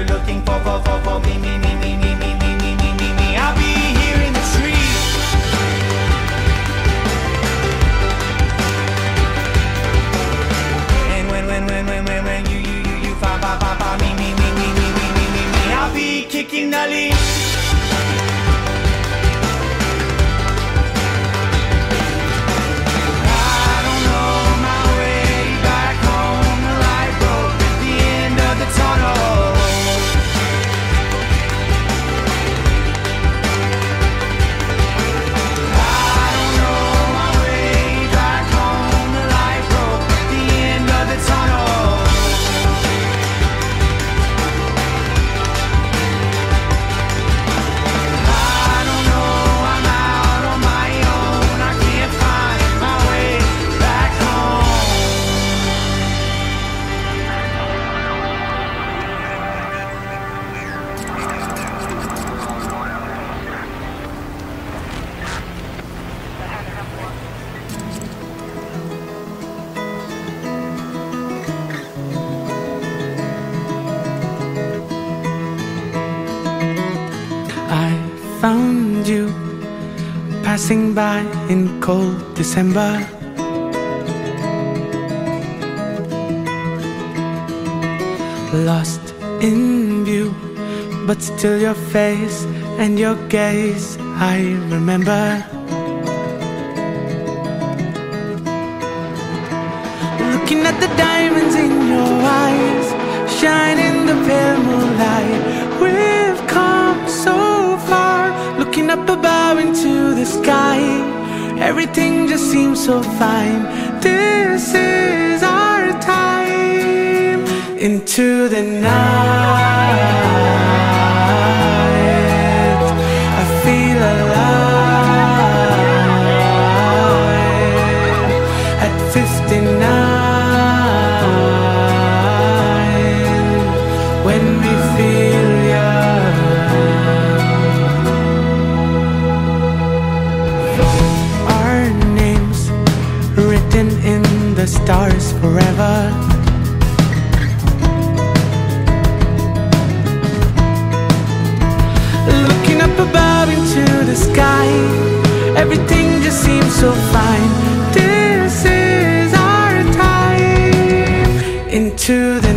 you looking for, for, for, for me, me? found you passing by in cold December. Lost in view, but still your face and your gaze I remember. Looking at the diamonds in your eyes, shine in the pale moonlight up above into the sky. Everything just seems so fine. This is our time. Into the night. everything just seems so fine. This is our time. Into the